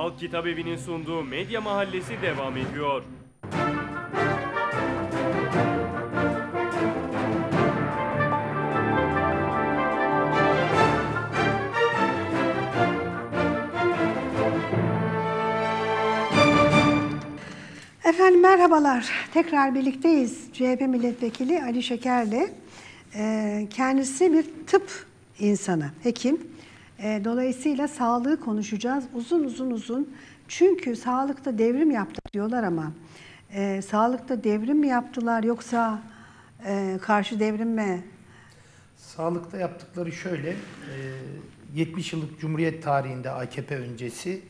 Halk Kitabevi'nin sunduğu Medya Mahallesi devam ediyor. Efendim merhabalar. Tekrar birlikteyiz. CHP milletvekili Ali Şeker'le. Kendisi bir tıp insanı, hekim. Ee, dolayısıyla sağlığı konuşacağız uzun uzun uzun. Çünkü sağlıkta devrim yaptık diyorlar ama e, sağlıkta devrim mi yaptılar yoksa e, karşı devrim mi? Sağlıkta yaptıkları şöyle, e, 70 yıllık Cumhuriyet tarihinde AKP öncesi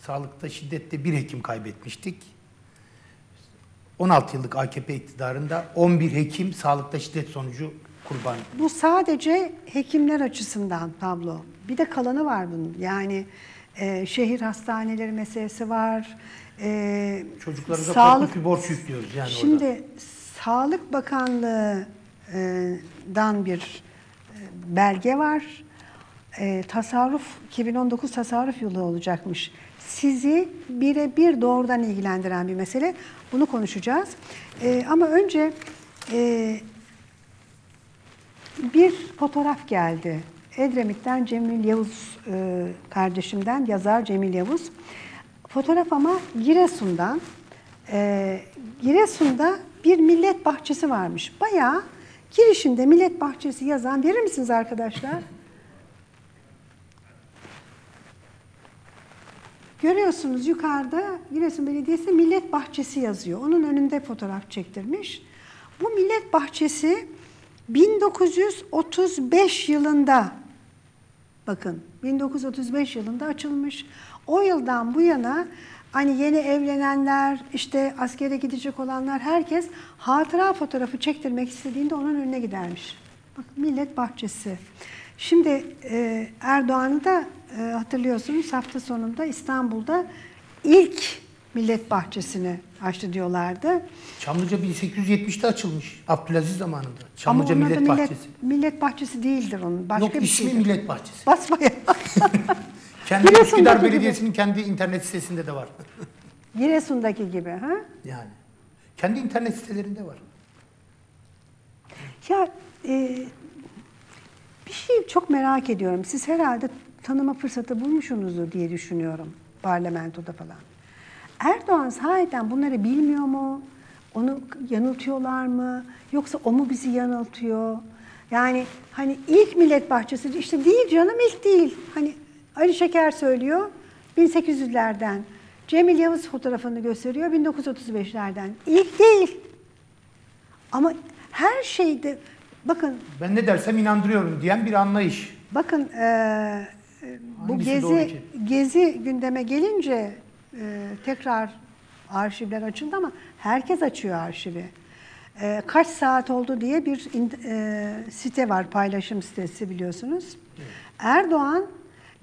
sağlıkta şiddetle bir hekim kaybetmiştik. 16 yıllık AKP iktidarında 11 hekim sağlıkta şiddet sonucu kurban. Bu sadece hekimler açısından tablo. Bir de kalanı var bunun. Yani e, şehir hastaneleri meselesi var. E, Çocuklarımıza sağlık- bir borç yüklüyoruz yani Şimdi orada. Sağlık Bakanlığı'dan bir e, belge var. E, tasarruf 2019 tasarruf yılı olacakmış. Sizi birebir doğrudan ilgilendiren bir mesele. Bunu konuşacağız. E, ama önce e, bir fotoğraf geldi. Edremit'ten Cemil Yavuz e, kardeşimden yazar Cemil Yavuz. Fotoğraf ama Giresun'dan. E, Giresun'da bir millet bahçesi varmış. Bayağı girişinde millet bahçesi yazan verir misiniz arkadaşlar? Görüyorsunuz yukarıda Giresun Belediyesi Millet Bahçesi yazıyor. Onun önünde fotoğraf çektirmiş. Bu Millet Bahçesi 1935 yılında bakın 1935 yılında açılmış. O yıldan bu yana hani yeni evlenenler, işte askere gidecek olanlar herkes hatıra fotoğrafı çektirmek istediğinde onun önüne gidermiş. Bak Millet Bahçesi. Şimdi e, Erdoğan'ı da e, hatırlıyorsunuz hafta sonunda İstanbul'da ilk Millet Bahçesi'ni açtı diyorlardı. Çamlıca 1870'te açılmış Abdülaziz zamanında. Çamlıca Ama Millet millet, Bahçesi. millet Bahçesi değildir onun. Başka Yok bir ismi şeydir. Millet Bahçesi. Basmaya. Kendi Giresun'daki Üsküdar gibi. Belediyesi'nin kendi internet sitesinde de var. Giresun'daki gibi. Ha? yani. Kendi internet sitelerinde var. Ya e, bir şey çok merak ediyorum. Siz herhalde tanıma fırsatı bulmuşsunuzdur diye düşünüyorum parlamentoda falan. Erdoğan sahiden bunları bilmiyor mu? Onu yanıltıyorlar mı? Yoksa o mu bizi yanıltıyor? Yani hani ilk millet bahçesi işte değil canım ilk değil. Hani Ali Şeker söylüyor 1800'lerden. Cemil Yavuz fotoğrafını gösteriyor 1935'lerden. İlk değil. Ama her şeyde bakın Ben ne dersem inandırıyorum diyen bir anlayış. bakın eee, bu Hangisi gezi gezi gündeme gelince eee, tekrar arşivler açıldı ama herkes açıyor arşivi. Eee, kaç saat oldu diye bir eee, site var paylaşım sitesi biliyorsunuz. Erdoğan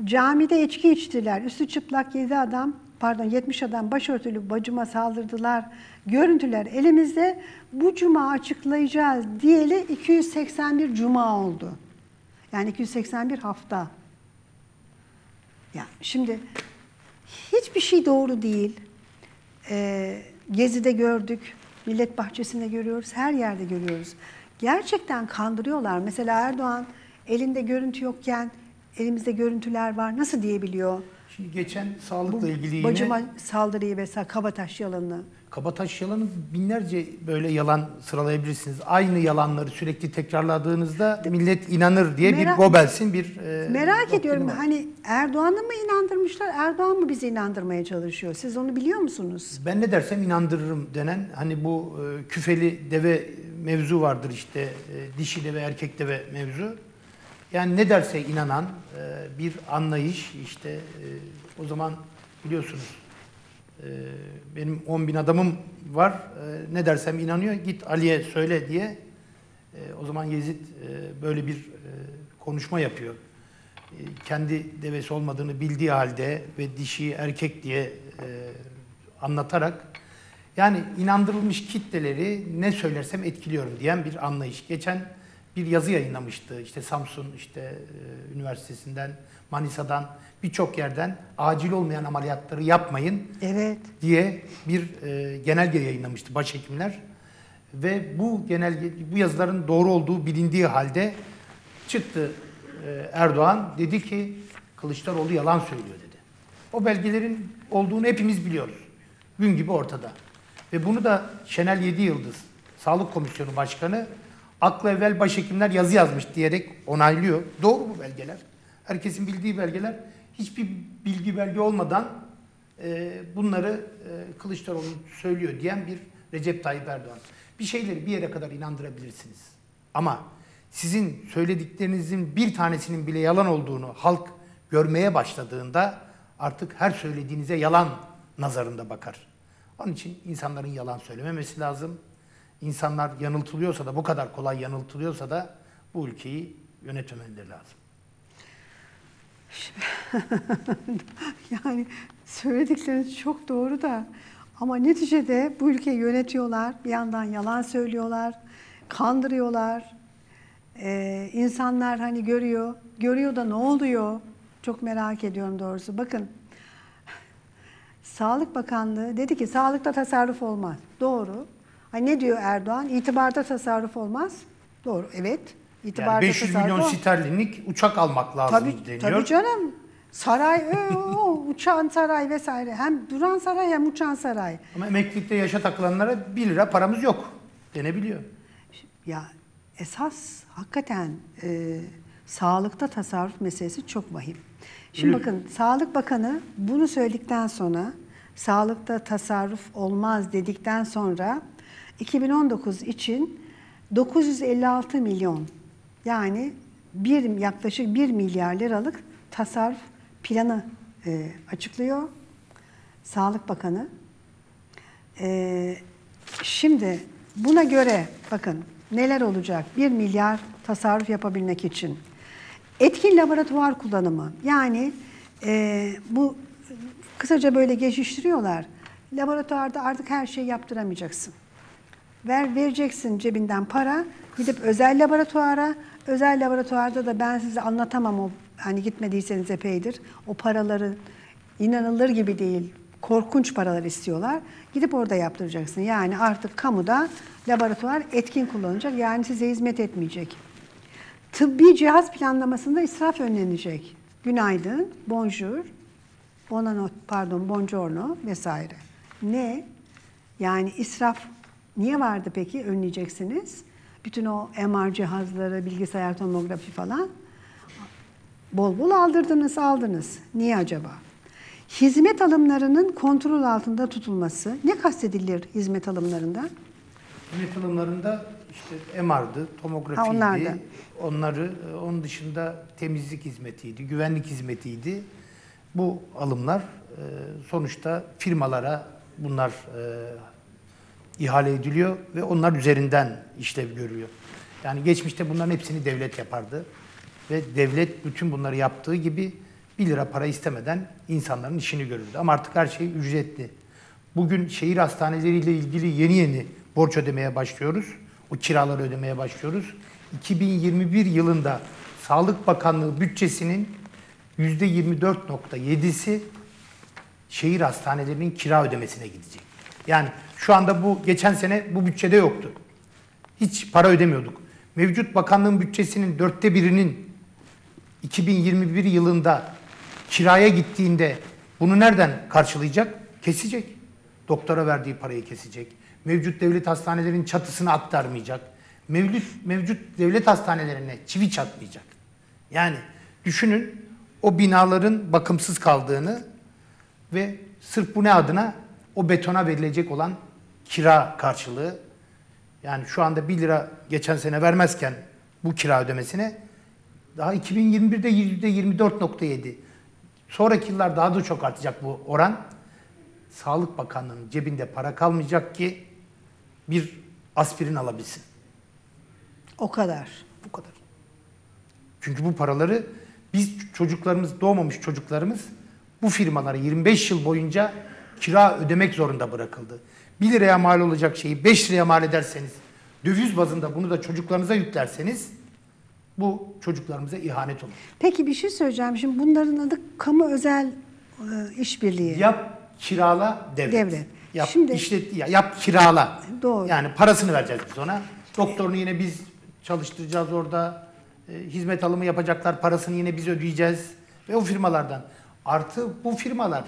camide içki içtiler. Üstü çıplak 7 adam pardon 70 adam başörtülü bacıma saldırdılar. Görüntüler elimizde. Bu cuma açıklayacağız diyeli 281 cuma oldu. Yani 281 hafta. Ya şimdi hiçbir şey doğru değil. Ee, Gezi'de gördük, Millet Bahçesi'nde görüyoruz, her yerde görüyoruz. Gerçekten kandırıyorlar. Mesela Erdoğan elinde görüntü yokken elimizde görüntüler var. Nasıl diyebiliyor? Şimdi geçen sağlıkla ilgili yine Bacıma saldırıyı vesaire Kabataş yalanını. Kabataş yalanı binlerce böyle yalan sıralayabilirsiniz. Aynı yalanları sürekli tekrarladığınızda millet inanır diye Merak- bir Goebbels'in bir e, Merak ediyorum var. hani Erdoğan'ı mı inandırmışlar, Erdoğan mı bizi inandırmaya çalışıyor? Siz onu biliyor musunuz? Ben ne dersem inandırırım denen hani bu e, küfeli deve mevzu vardır işte e, dişi deve erkek deve mevzu. Yani ne derse inanan e, bir anlayış işte e, o zaman biliyorsunuz e, benim 10 bin adamım var e, ne dersem inanıyor git Ali'ye söyle diye e, o zaman Yezid e, böyle bir e, konuşma yapıyor. E, kendi devesi olmadığını bildiği halde ve dişi erkek diye e, anlatarak yani inandırılmış kitleleri ne söylersem etkiliyorum diyen bir anlayış. Geçen bir yazı yayınlamıştı. İşte Samsun işte e, Üniversitesi'nden, Manisa'dan birçok yerden acil olmayan ameliyatları yapmayın Evet. diye bir e, genelge yayınlamıştı başhekimler. Ve bu genelge bu yazıların doğru olduğu bilindiği halde çıktı e, Erdoğan dedi ki Kılıçdaroğlu yalan söylüyor dedi. O belgelerin olduğunu hepimiz biliyoruz. Gün gibi ortada. Ve bunu da Şenel Yedi Yıldız Sağlık Komisyonu Başkanı akla evvel başhekimler yazı yazmış diyerek onaylıyor. Doğru bu belgeler. Herkesin bildiği belgeler. Hiçbir bilgi belge olmadan e, bunları e, Kılıçdaroğlu söylüyor diyen bir Recep Tayyip Erdoğan. Bir şeyleri bir yere kadar inandırabilirsiniz. Ama sizin söylediklerinizin bir tanesinin bile yalan olduğunu halk görmeye başladığında artık her söylediğinize yalan nazarında bakar. Onun için insanların yalan söylememesi lazım. İnsanlar yanıltılıyorsa da bu kadar kolay yanıltılıyorsa da bu ülkeyi yönetmemeleri lazım. Yani söyledikleriniz çok doğru da ama neticede bu ülkeyi yönetiyorlar. Bir yandan yalan söylüyorlar, kandırıyorlar. Ee, insanlar hani görüyor, görüyor da ne oluyor? Çok merak ediyorum doğrusu. Bakın, Sağlık Bakanlığı dedi ki sağlıkta tasarruf olmaz. Doğru. Hani ne diyor Erdoğan? İtibarda tasarruf olmaz. Doğru. Evet. İtibarda Yani 500 tasarruf milyon sterlinlik uçak almak lazım Tabii, deniyor. tabii canım. Saray, ö, o, uçan saray vesaire. Hem duran saray hem uçan saray. Ama emeklilikte yaşa takılanlara 1 lira paramız yok denebiliyor. Ya esas hakikaten e, sağlıkta tasarruf meselesi çok vahim. Şimdi bakın Sağlık Bakanı bunu söyledikten sonra sağlıkta tasarruf olmaz dedikten sonra 2019 için 956 milyon yani bir yaklaşık 1 milyar liralık tasarruf planı e, açıklıyor Sağlık Bakanı. Ee, şimdi buna göre bakın neler olacak 1 milyar tasarruf yapabilmek için. Etkin laboratuvar kullanımı yani e, bu kısaca böyle geçiştiriyorlar. Laboratuvarda artık her şeyi yaptıramayacaksın. Ver, vereceksin cebinden para, gidip özel laboratuvara, özel laboratuvarda da ben size anlatamam o, hani gitmediyseniz epeydir, o paraları inanılır gibi değil, korkunç paralar istiyorlar. Gidip orada yaptıracaksın. Yani artık kamuda laboratuvar etkin kullanılacak, yani size hizmet etmeyecek. Tıbbi cihaz planlamasında israf önlenecek. Günaydın, bonjour, bonanot, pardon, buongiorno vesaire. Ne? Yani israf niye vardı peki? Önleyeceksiniz. Bütün o MR cihazları, bilgisayar tomografi falan. Bol bol aldırdınız, aldınız. Niye acaba? Hizmet alımlarının kontrol altında tutulması. Ne kastedilir hizmet alımlarında? Hizmet alımlarında işte MR'dı, tomografiydi. Ha. Onları, e, onun dışında temizlik hizmetiydi, güvenlik hizmetiydi. Bu alımlar e, sonuçta firmalara bunlar e, ihale ediliyor ve onlar üzerinden işlev görüyor. Yani geçmişte bunların hepsini devlet yapardı. Ve devlet bütün bunları yaptığı gibi 1 lira para istemeden insanların işini görürdü. Ama artık her şey ücretli. Bugün şehir hastaneleriyle ilgili yeni yeni borç ödemeye başlıyoruz. O kiraları ödemeye başlıyoruz. 2021 yılında Sağlık Bakanlığı bütçesinin %24.7'si şehir hastanelerinin kira ödemesine gidecek. Yani şu anda bu geçen sene bu bütçede yoktu. Hiç para ödemiyorduk. Mevcut bakanlığın bütçesinin dörtte birinin 2021 yılında kiraya gittiğinde bunu nereden karşılayacak? Kesecek. Doktora verdiği parayı kesecek. Mevcut devlet hastanelerinin çatısını aktarmayacak. Mevcut, mevcut devlet hastanelerine çivi çatmayacak. Yani düşünün o binaların bakımsız kaldığını ve sırf bu ne adına o betona verilecek olan kira karşılığı yani şu anda 1 lira geçen sene vermezken bu kira ödemesine daha 2021'de %24.7. Sonraki yıllar daha da çok artacak bu oran. Sağlık Bakanlığı'nın cebinde para kalmayacak ki bir aspirin alabilsin. O kadar. Bu kadar. Çünkü bu paraları biz çocuklarımız, doğmamış çocuklarımız bu firmalara 25 yıl boyunca kira ödemek zorunda bırakıldı. 1 liraya mal olacak şeyi 5 liraya mal ederseniz, döviz bazında bunu da çocuklarınıza yüklerseniz Bu çocuklarımıza ihanet olur. Peki bir şey söyleyeceğim. Şimdi bunların adı kamu özel e, işbirliği. Yap kirala devlet. Devlet. Yap Şimdi- işlet ya yap kirala. Doğru. Yani parasını vereceğiz biz ona. Doktorunu yine biz çalıştıracağız orada. E, hizmet alımı yapacaklar. Parasını yine biz ödeyeceğiz. Ve o firmalardan. Artı bu firmalar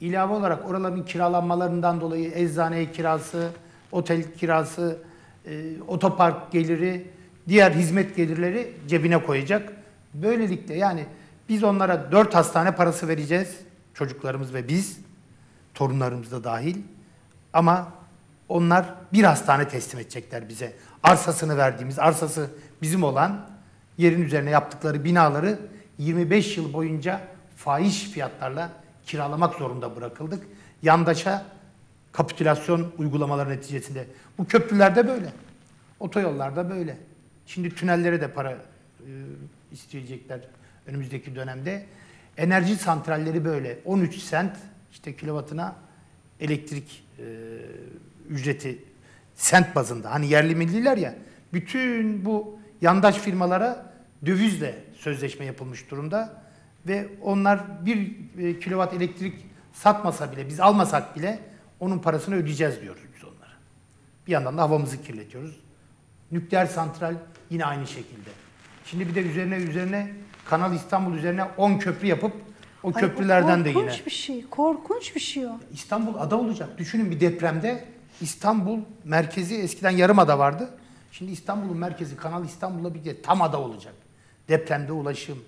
ilave olarak oraların kiralanmalarından dolayı eczane kirası, otel kirası, e, otopark geliri, diğer hizmet gelirleri cebine koyacak. Böylelikle yani biz onlara dört hastane parası vereceğiz. Çocuklarımız ve biz torunlarımız da dahil. Ama onlar bir hastane teslim edecekler bize. Arsasını verdiğimiz, arsası bizim olan yerin üzerine yaptıkları binaları 25 yıl boyunca fahiş fiyatlarla kiralamak zorunda bırakıldık. Yandaşa kapitülasyon uygulamaları neticesinde. Bu köprülerde böyle. Otoyollarda böyle. Şimdi tünellere de para e, isteyecekler önümüzdeki dönemde. Enerji santralleri böyle. 13 sent işte kilovatına elektrik e, ücreti sent bazında. Hani yerli milliler ya. Bütün bu yandaş firmalara dövizle sözleşme yapılmış durumda ve onlar bir e, kilowatt elektrik satmasa bile biz almasak bile onun parasını ödeyeceğiz diyoruz biz onlara. Bir yandan da havamızı kirletiyoruz. Nükleer santral yine aynı şekilde. Şimdi bir de üzerine üzerine Kanal İstanbul üzerine 10 köprü yapıp o Ay, köprülerden de yine. Korkunç bir şey. Korkunç bir şey o. İstanbul ada olacak. Düşünün bir depremde İstanbul merkezi eskiden yarım ada vardı. Şimdi İstanbul'un merkezi Kanal İstanbul'la bir tam ada olacak. Depremde ulaşım,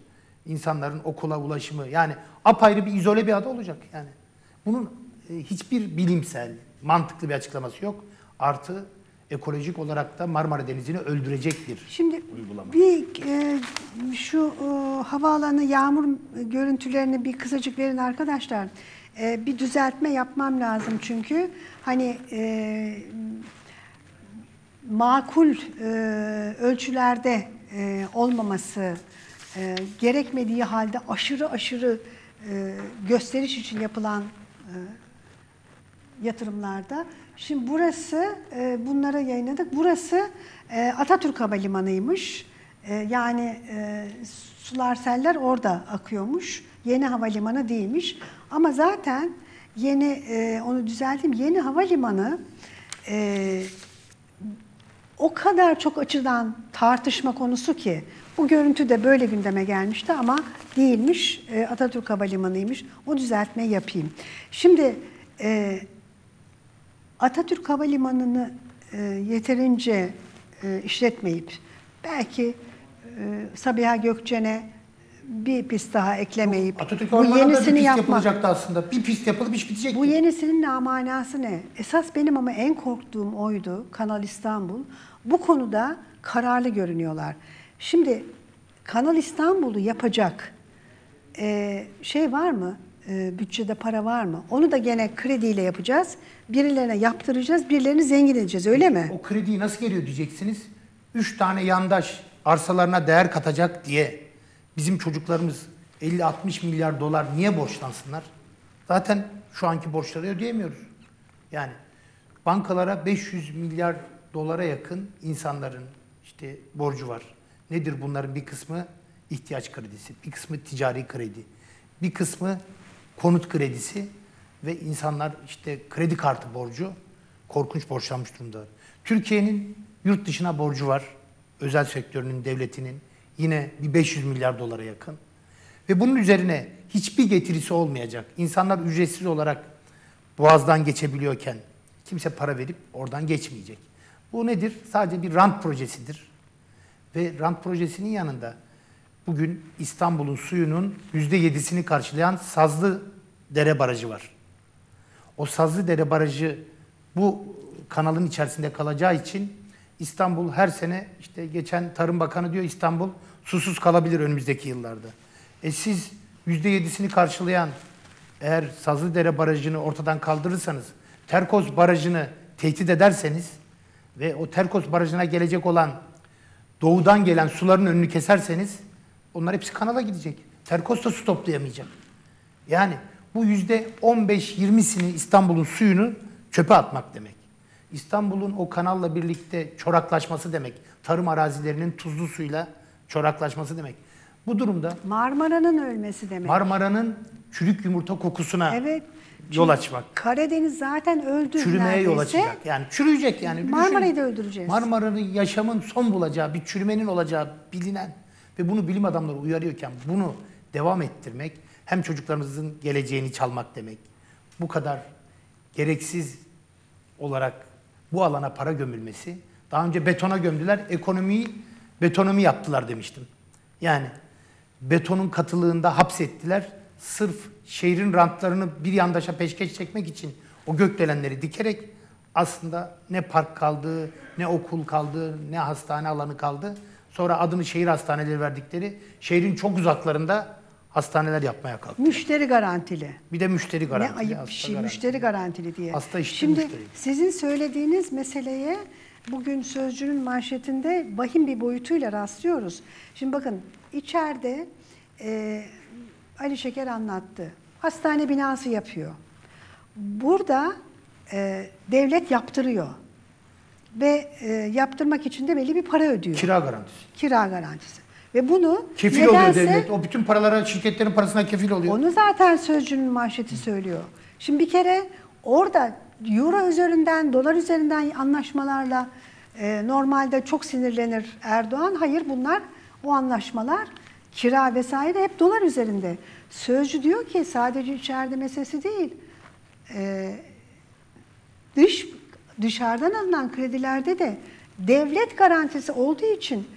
insanların okula ulaşımı yani apayrı bir izole bir ada olacak yani. Bunun e, hiçbir bilimsel, mantıklı bir açıklaması yok. Artı ekolojik olarak da Marmara Denizi'ni öldürecek bir Şimdi uygulama. bir e, şu e, havaalanı yağmur görüntülerini bir kısacık verin arkadaşlar. E, bir düzeltme yapmam lazım çünkü hani e, makul e, ölçülerde e, olmaması e, gerekmediği halde aşırı aşırı e, gösteriş için yapılan e, yatırımlarda. Şimdi burası, e, bunlara yayınladık. Burası e, Atatürk Havalimanı'ymış. E, yani e, sular seller orada akıyormuş. Yeni havalimanı değilmiş. Ama zaten yeni, e, onu düzelteyim, yeni havalimanı e, o kadar çok açıdan tartışma konusu ki bu görüntü de böyle gündeme gelmişti ama değilmiş. E, Atatürk Havalimanı'ymış. O düzeltmeyi yapayım. Şimdi e, Atatürk Havalimanı'nı e, yeterince e, işletmeyip belki e, Sabiha Gökçen'e bir pist daha eklemeyip Atatürk bu Ormanı'nda bir yenisini pist yapmak. yapılacaktı aslında. Bir pist yapılıp iş bitecekti. Bu yenisinin ne manası ne? Esas benim ama en korktuğum oydu Kanal İstanbul. Bu konuda kararlı görünüyorlar. Şimdi Kanal İstanbul'u yapacak e, şey var mı? E, bütçede para var mı? Onu da gene krediyle yapacağız. Birilerine yaptıracağız, birilerini zengin edeceğiz öyle mi? O krediyi nasıl geliyor diyeceksiniz. Üç tane yandaş arsalarına değer katacak diye bizim çocuklarımız 50-60 milyar dolar niye borçlansınlar? Zaten şu anki borçları ödeyemiyoruz. Yani bankalara 500 milyar dolara yakın insanların işte borcu var. Nedir bunların bir kısmı ihtiyaç kredisi, bir kısmı ticari kredi, bir kısmı konut kredisi ve insanlar işte kredi kartı borcu korkunç borçlanmış durumda. Türkiye'nin yurt dışına borcu var. Özel sektörünün, devletinin yine bir 500 milyar dolara yakın. Ve bunun üzerine hiçbir getirisi olmayacak. İnsanlar ücretsiz olarak boğazdan geçebiliyorken kimse para verip oradan geçmeyecek. Bu nedir? Sadece bir rant projesidir. Ve rant projesinin yanında bugün İstanbul'un suyunun %7'sini karşılayan Sazlı Dere Barajı var. O Sazlıdere Barajı bu kanalın içerisinde kalacağı için İstanbul her sene işte geçen Tarım Bakanı diyor İstanbul susuz kalabilir önümüzdeki yıllarda. E siz %7'sini karşılayan eğer Sazlıdere Barajı'nı ortadan kaldırırsanız, Terkos Barajı'nı tehdit ederseniz ve o Terkos Barajı'na gelecek olan doğudan gelen suların önünü keserseniz onlar hepsi kanala gidecek. Terkos da su toplayamayacak. Yani bu yüzde 15-20'sini İstanbul'un suyunu çöpe atmak demek. İstanbul'un o kanalla birlikte çoraklaşması demek. Tarım arazilerinin tuzlu suyla Çoraklaşması demek. Bu durumda Marmara'nın ölmesi demek. Marmara'nın çürük yumurta kokusuna evet. Yol açmak. Karadeniz zaten öldü Çürümeye yol neredeyse. açacak. Yani çürüyecek yani. Bir Marmara'yı da öldüreceğiz. Marmara'nın yaşamın son bulacağı, bir çürümenin olacağı bilinen ve bunu bilim adamları uyarıyorken bunu devam ettirmek hem çocuklarımızın geleceğini çalmak demek. Bu kadar gereksiz olarak bu alana para gömülmesi. Daha önce betona gömdüler, ekonomiyi betonomi yaptılar demiştim. Yani betonun katılığında hapsettiler. Sırf şehrin rantlarını bir yandaşa peşkeş çekmek için o gökdelenleri dikerek aslında ne park kaldı, ne okul kaldı, ne hastane alanı kaldı. Sonra adını şehir hastaneleri verdikleri şehrin çok uzaklarında hastaneler yapmaya kalktı. Müşteri garantili. Bir de müşteri garantili. ne ayıp bir şey garantili. müşteri garantili diye. Hasta işte Şimdi müşteri. sizin söylediğiniz meseleye bugün Sözcü'nün manşetinde vahim bir boyutuyla rastlıyoruz. Şimdi bakın içeride e, Ali Şeker anlattı. Hastane binası yapıyor. Burada e, devlet yaptırıyor. Ve e, yaptırmak için de belli bir para ödüyor. Kira garantisi. Kira garantisi. Ve bunu Kefil oluyor nedense- devlet. O bütün paralara, şirketlerin parasına kefil oluyor. onu zaten Sözcü'nün manşeti söylüyor. Şimdi bir kere orada euro üzerinden, dolar üzerinden anlaşmalarla e, normalde çok sinirlenir Erdoğan. Hayır bunlar o anlaşmalar kira vesaire hep dolar üzerinde. Sözcü diyor ki sadece içeride meselesi değil. E, dış dışarıdan alınan kredilerde de devlet garantisi olduğu için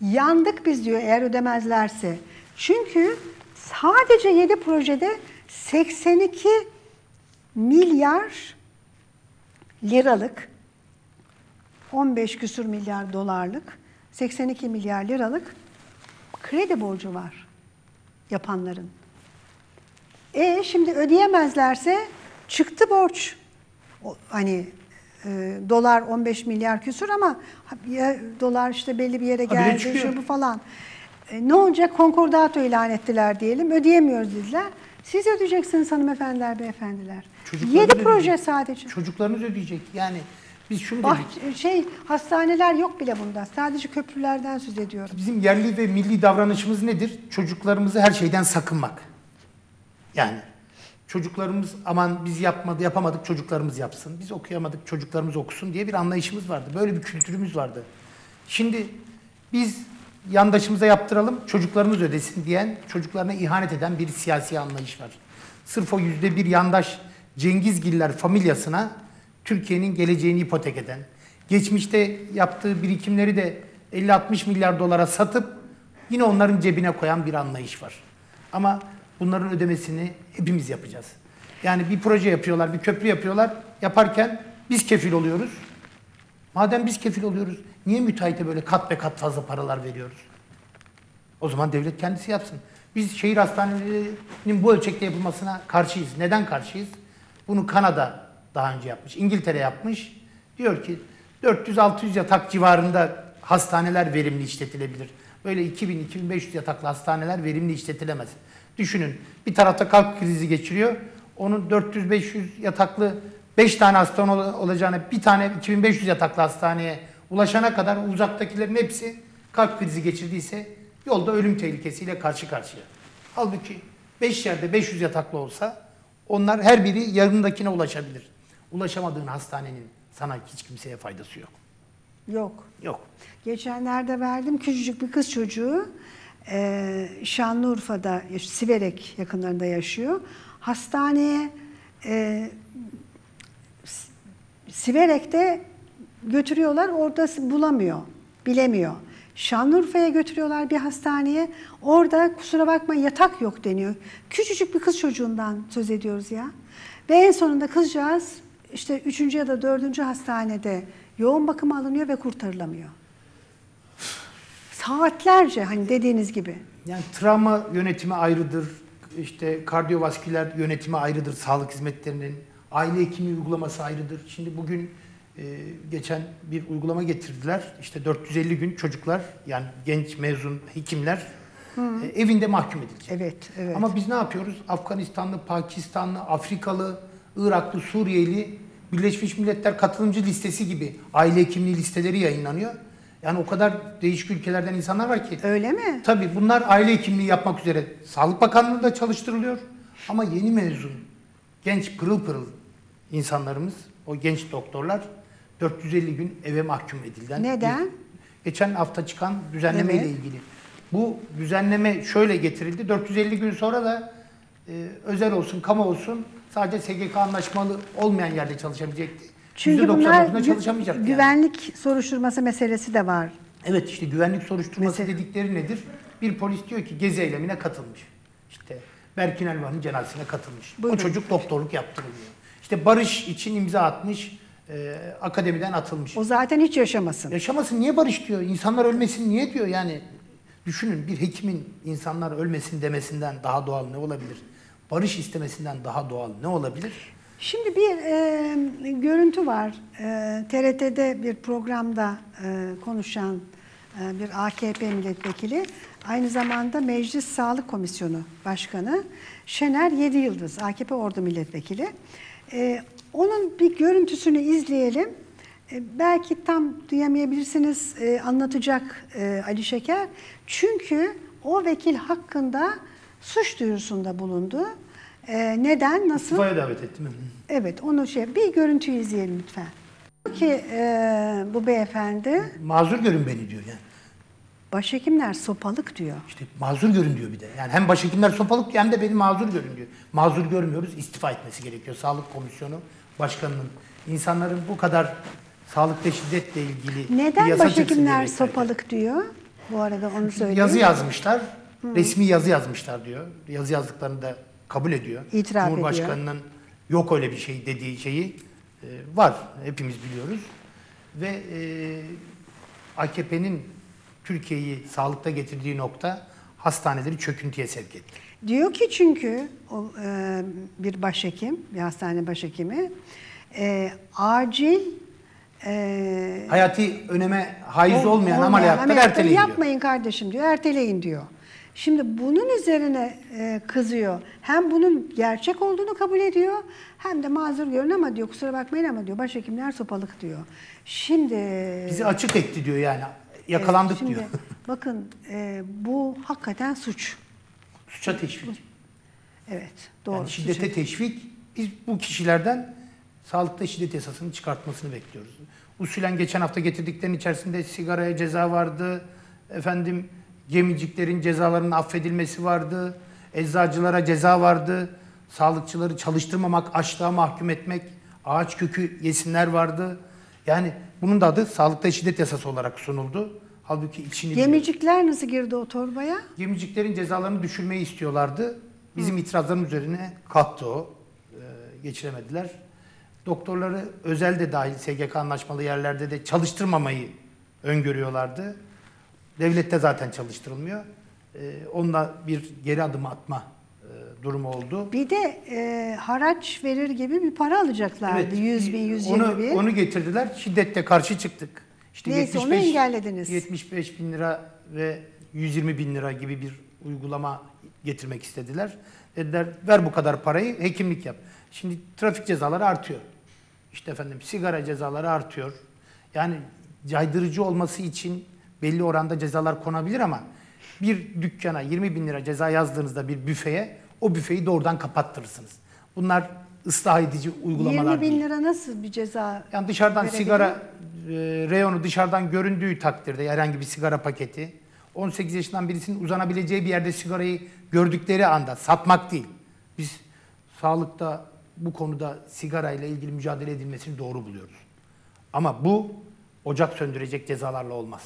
yandık biz diyor eğer ödemezlerse. Çünkü sadece 7 projede 82 milyar liralık 15 küsur milyar dolarlık 82 milyar liralık kredi borcu var yapanların. E şimdi ödeyemezlerse çıktı borç. O, hani e, dolar 15 milyar küsur ama ya, dolar işte belli bir yere Habire geldi şu bu falan. E, ne olacak? Konkordato ilan ettiler diyelim. Ödeyemiyoruz dediler. Siz ödeyeceksiniz hanımefendiler, beyefendiler. Çocuklarınız 7 ödeyecek. proje sadece. Çocuklarınız ödeyecek. Yani biz şunu Bah, dedik. şey hastaneler yok bile bunda. Sadece köprülerden söz ediyorum. Bizim yerli ve milli davranışımız nedir? Çocuklarımızı her şeyden sakınmak. Yani çocuklarımız aman biz yapmadı, yapamadık çocuklarımız yapsın. Biz okuyamadık çocuklarımız okusun diye bir anlayışımız vardı. Böyle bir kültürümüz vardı. Şimdi biz yandaşımıza yaptıralım, çocuklarımız ödesin diyen, çocuklarına ihanet eden bir siyasi anlayış var. Sırf o yüzde bir yandaş Cengizgiller familyasına Türkiye'nin geleceğini ipotek eden, geçmişte yaptığı birikimleri de 50-60 milyar dolara satıp yine onların cebine koyan bir anlayış var. Ama bunların ödemesini hepimiz yapacağız. Yani bir proje yapıyorlar, bir köprü yapıyorlar. Yaparken biz kefil oluyoruz. Madem biz kefil oluyoruz, niye müteahhite böyle kat be kat fazla paralar veriyoruz? O zaman devlet kendisi yapsın. Biz şehir hastanelerinin bu ölçekte yapılmasına karşıyız. Neden karşıyız? Bunu Kanada daha önce yapmış, İngiltere yapmış. Diyor ki 400-600 yatak civarında hastaneler verimli işletilebilir. Böyle 2000-2500 yataklı hastaneler verimli işletilemez. Düşünün bir tarafta kalp krizi geçiriyor. Onun 400-500 yataklı 5 tane hastane ol- olacağını bir tane 2500 yataklı hastaneye ulaşana kadar uzaktakilerin hepsi kalp krizi geçirdiyse yolda ölüm tehlikesiyle karşı karşıya. Halbuki 5 yerde 500 yataklı olsa onlar her biri yarındakine ulaşabilir. Ulaşamadığın hastanenin sana hiç kimseye faydası yok. Yok. Yok. Geçenlerde verdim küçücük bir kız çocuğu e, Şanlıurfa'da, Siverek yakınlarında yaşıyor. Hastaneye e, Siverek'te götürüyorlar, orada bulamıyor, bilemiyor. Şanlıurfa'ya götürüyorlar bir hastaneye, orada kusura bakma yatak yok deniyor. Küçücük bir kız çocuğundan söz ediyoruz ya. Ve en sonunda kızcağız işte üçüncü ya da dördüncü hastanede yoğun bakıma alınıyor ve kurtarılamıyor. Saatlerce hani dediğiniz gibi. Yani travma yönetimi ayrıdır. işte kardiyovasküler yönetimi ayrıdır sağlık hizmetlerinin. Aile hekimi uygulaması ayrıdır. Şimdi bugün e, geçen bir uygulama getirdiler. İşte 450 gün çocuklar yani genç mezun hekimler e, evinde mahkum edilecek. Evet, evet. Ama biz ne yapıyoruz? Afganistanlı, Pakistanlı, Afrikalı, Iraklı, Suriyeli Birleşmiş Milletler katılımcı listesi gibi aile hekimliği listeleri yayınlanıyor. Yani o kadar değişik ülkelerden insanlar var ki. Öyle mi? Tabii bunlar aile hekimliği yapmak üzere Sağlık Bakanlığı'nda çalıştırılıyor. Ama yeni mezun, genç pırıl pırıl insanlarımız, o genç doktorlar 450 gün eve mahkum edilen. Neden? bir- geçen hafta çıkan düzenleme ile Evet. ilgili. Bu düzenleme şöyle getirildi. 450 gün sonra da e, özel olsun, kamu olsun sadece SGK anlaşmalı olmayan yerde çalışabilecekti. Çünkü bunlar %99'unda gü- çalışamayacaktı yani. güvenlik soruşturması meselesi de var. Evet işte güvenlik soruşturması Mesela- dedikleri nedir? Bir polis diyor ki gezi eylemine katılmış. İşte Berkin Elvan'ın cenazesine katılmış. Buyurun. O çocuk doktorluk yaptırılıyor. İşte barış için imza atmış, e, akademiden atılmış. O zaten hiç yaşamasın. Yaşamasın niye barış diyor? İnsanlar ölmesin niye diyor? Yani düşünün bir hekimin insanlar ölmesin demesinden daha doğal ne olabilir? Barış istemesinden daha doğal ne olabilir? Şimdi bir e, görüntü var. E, TRT'de bir programda e, konuşan e, bir AKP milletvekili, aynı zamanda Meclis Sağlık Komisyonu Başkanı Şener Yedi Yıldız, AKP Ordu Milletvekili. E, onun bir görüntüsünü izleyelim. E, belki tam duyamayabilirsiniz, e, anlatacak e, Ali Şeker. Çünkü o vekil hakkında suç duyurusunda bulundu. E, neden, nasıl? İstifaya davet ettim. Evet onu şey bir görüntüyü izleyelim lütfen. Ki e, bu beyefendi Mazur görün beni diyor yani. başhekimler sopalık diyor. İşte mazur görün diyor bir de. Yani hem başhekimler sopalık diyor hem de beni mazur görün diyor. Mazur görmüyoruz, istifa etmesi gerekiyor. Sağlık Komisyonu Başkanı'nın. insanların bu kadar sağlıkta şiddetle ilgili bir Neden yasa çıksın diye başhekimler sopalık diyor? Bu arada onu söyleyeyim. Yazı yazmışlar, resmi yazı yazmışlar diyor. Yazı yazdıklarını da kabul ediyor. İtiraf ediyor. Cumhurbaşkanının yok öyle bir şey dediği şeyi e, var. Hepimiz biliyoruz. Ve e, AKP'nin Türkiye'yi sağlıkta getirdiği nokta hastaneleri çöküntüye sevk etti. Diyor ki çünkü o e, bir başhekim, bir hastane başhekimi e, acil e, Hayati öneme haiz ol- olmayan olmayan ameliyatları erteleyin diyor. yapmayın kardeşim diyor, erteleyin diyor. Şimdi bunun üzerine e, kızıyor. Hem bunun gerçek olduğunu kabul ediyor hem de mazur görün ama diyor kusura bakmayın ama diyor başhekimler sopalık diyor. Şimdi Bizi açık etti diyor yani. Yakalandık Evet, şimdi diyor. bakın e, bu hakikaten suç. Suça teşvik. Evet doğru. Yani şiddete teşvik. Biz bu kişilerden sağlıkta şiddet yasasını çıkartmasını bekliyoruz. Usulen geçen hafta getirdiklerinin içerisinde sigaraya ceza vardı. Efendim gemiciklerin cezalarının affedilmesi vardı. Eczacılara ceza vardı. Sağlıkçıları çalıştırmamak, açlığa mahkum etmek, ağaç kökü yesinler vardı. Yani bunun da adı sağlıkta şiddet yasası olarak sunuldu. Halbuki içini biliyor. Gemicikler nasıl girdi o torbaya? Gemiciklerin cezalarını düşürmeyi istiyorlardı. Bizim itirazların üzerine kalktı o. Ee, geçiremediler. Doktorları özel de dahil SGK anlaşmalı yerlerde de çalıştırmamayı öngörüyorlardı. Devlette zaten çalıştırılmıyor. Ee, onunla bir geri adım atma e, durumu oldu. Bir de e, haraç verir gibi bir para alacaklardı. 100 bin, 120 onu, bin. Onu getirdiler. Şiddetle karşı çıktık. İşte Neyse, onu engellediniz. 75 bin lira ve 120 bin lira gibi bir uygulama getirmek istediler. Dediler ver bu kadar parayı hekimlik yap. Şimdi trafik cezaları artıyor. İşte efendim sigara cezaları artıyor. Yani caydırıcı olması için belli oranda cezalar konabilir ama bir dükkana 20 bin lira ceza yazdığınızda bir büfeye o büfeyi doğrudan kapattırırsınız. Bunlar ıslah edici uygulamalar 20 bin değil. lira nasıl bir ceza? Yani dışarıdan verebilir? sigara e, reyonu dışarıdan göründüğü takdirde herhangi bir sigara paketi 18 yaşından birisinin uzanabileceği bir yerde sigarayı gördükleri anda satmak değil. Biz sağlıkta bu konuda sigara ile ilgili mücadele edilmesini doğru buluyoruz. Ama bu ocak söndürecek cezalarla olmaz.